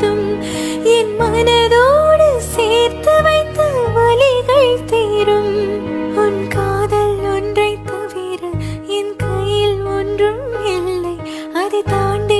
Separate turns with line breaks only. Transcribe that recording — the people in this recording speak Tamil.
முழுதும் என் மனதோடு சேர்த்து வைத்த வழிகள் தீரும். உன் காதல் ஒன்றை தவிர என் கையில் ஒன்றும் இல்லை. அதை தாண்டி